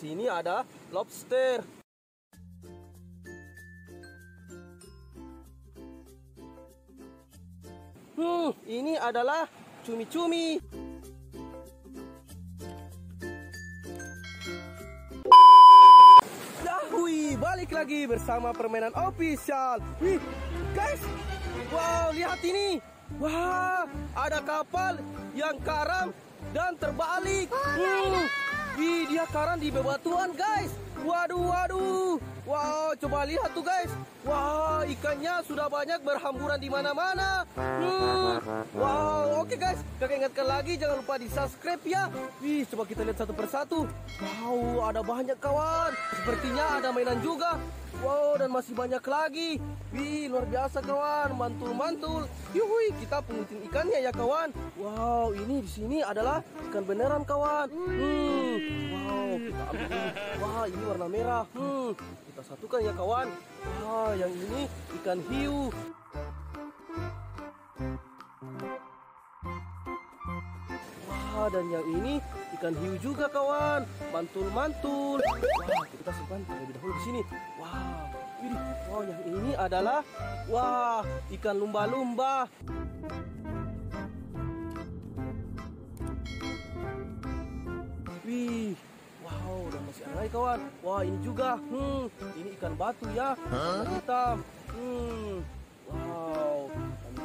Sini ada lobster. Hmm, ini adalah cumi-cumi. Yahui, balik lagi bersama permainan official. Wih, guys, wow, lihat ini. Wah, ada kapal yang karam dan terbalik. Hmm, Wih, dia karam di bebatuan, guys. Waduh, waduh. Wow, coba lihat tuh, guys. Wah, ikannya sudah banyak berhamburan di mana-mana. Hmm. Wow, oke guys. Kakak ingatkan lagi jangan lupa di subscribe ya. Wih, coba kita lihat satu persatu. Wow, ada banyak kawan. Sepertinya ada mainan juga. Wow, dan masih banyak lagi. Wih, luar biasa kawan. Mantul-mantul. Yuhui, kita pengutin ikannya ya kawan. Wow, ini di sini adalah ikan beneran kawan. Hmm. Wow, kita ambil ini. Wah, ini warna merah. Hmm. Kita satukan ya kawan. Wah, yang ini ikan hiu. Dan yang ini ikan hiu juga kawan. Mantul-mantul. Wah, kita simpan terlebih dahulu di sini. Wah, ini, wow, yang ini adalah wah ikan lumba-lumba. Wih, wow, dan masih ada kawan. Wah, ini juga. Hmm, ini ikan batu ya. Hitam. Hmm, wow,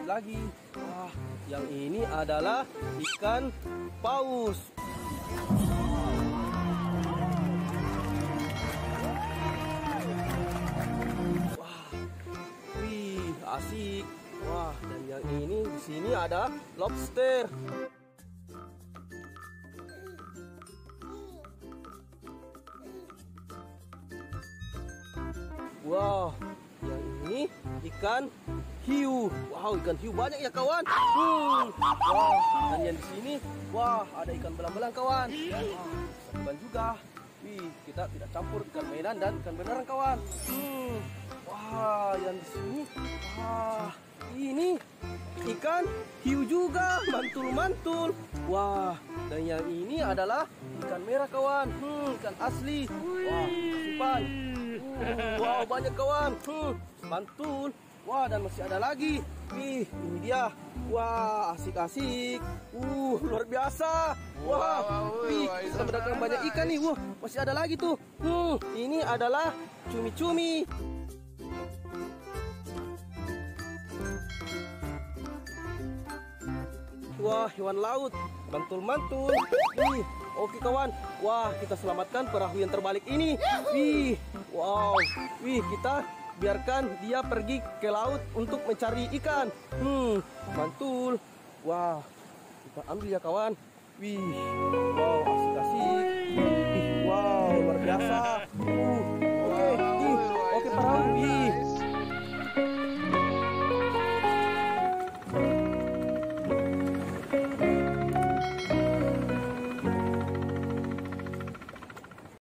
lagi. Wah, yang ini adalah ikan paus. Wah, wih, asik. Wah, dan yang ini di sini ada lobster. Wah, yang ini ikan hiu. Wow, ikan hiu banyak ya kawan. Hmm. Wah, dan yang di sini, wah ada ikan belang-belang kawan. Wah, ikan juga. Wih, kita tidak campur ikan mainan dan ikan beneran kawan. Hmm. Wah, yang di sini, wah ini ikan hiu juga, mantul-mantul. Wah, dan yang ini adalah ikan merah kawan. Hmm, ikan asli. Wah, simpan. Uh, wow, banyak kawan. Hmm, mantul. Wah, dan masih ada lagi. Wih, ini dia. Wah, asik-asik. Uh, luar biasa. Wah, wih, kita mendapatkan banyak ikan nih. Wah, masih ada lagi tuh. Hmm, ini adalah cumi-cumi. Wah, hewan laut. Mantul-mantul. Wih, oke kawan. Wah, kita selamatkan perahu yang terbalik ini. Wih, wow. Wih, kita biarkan dia pergi ke laut untuk mencari ikan. Hmm, mantul. Wah, kita ambil ya kawan. Wih, wow, asik-asik. Wow, luar biasa. Uh,